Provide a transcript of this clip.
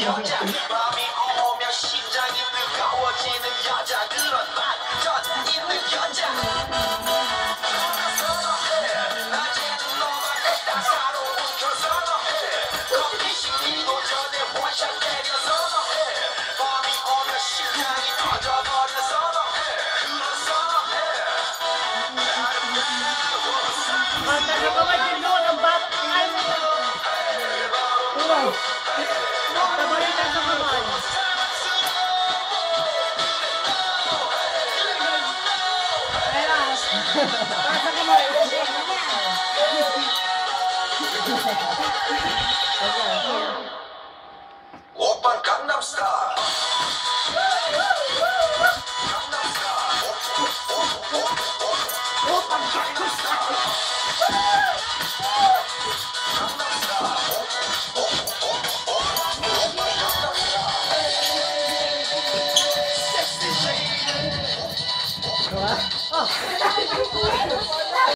여자 밤이 오면 심장이 뜨거워지는 여자 그런 반전 있는 여자 서서해 낮에는 너만 따사로 웃겨 서서해 커피 식기도 전에 원샷 때려 서서해 밤이 오면 심장이 터져버려 서서해 그런 서서해 아름다워 Zachował! Gangnam zachowała. Gangnam Style. Open Gangnam Style. 啊！